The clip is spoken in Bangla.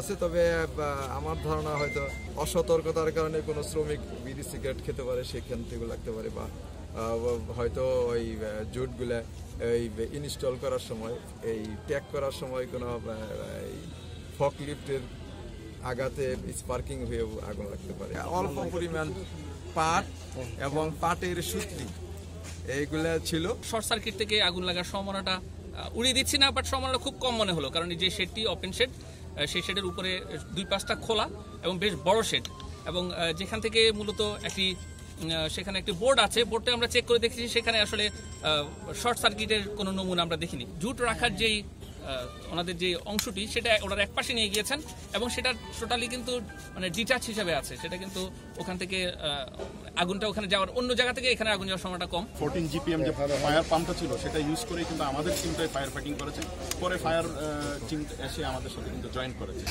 আছে, তবে আমার ধারণা হয়তো অসতর্কতার কারণে কোনো শ্রমিক বিড়ি, সিগারেট খেতে পারে সেখান থেকে লাগতে পারে বা হয়তো ওই জুটগুলা এই ইনস্টল করার সময়, এই ট্যাগ করার সময় কোনো ফক লিফটের আঘাতে স্পার্কিং হয়ে আগুন লাগতে পারে। অল্প পরিমাণ পাট এবং পাটের সুতলি, এইগুলা ছিল। শর্ট সার্কিট থেকে আগুন লাগার সম্ভাবনাটা উড়িয়ে দিচ্ছি না, বাট সম্ভাবনা খুব কম মনে হলো, কারণ যে শেডটি ওপেন শেড সেই শেডের উপরে দুই পাঁচটা খোলা এবং বেশ বড় শেড এবং যেখান থেকে মূলত একটি সেখানে একটি বোর্ড আছে বোর্ডটা আমরা চেক করে দেখেছি, সেখানে আসলে শর্ট সার্কিটের কোনো নমুনা আমরা দেখিনি। জুট রাখার যেই ওনাদের যে অংশটি, সেটা ওনার এক পাশে নিয়ে গিয়েছেন এবং সেটা টোটালি কিন্তু মানে ডিটাচ হিসাবে আছে। সেটা কিন্তু ওখান থেকে আগুনটা ওখানে যাওয়ার অন্য জায়গা থেকে এখানে আগুন যাওয়ার সময়টা কম। ফোরটিন জিপিএম যে ফায়ার পাম্পটা ছিল, সেটা ইউজ করে কিন্তু আমাদের টিমটাই ফায়ার ফাইটিং করেছে। পরে ফায়ার টিম এসে আমাদের সাথে কিন্তু জয়েন করেছে।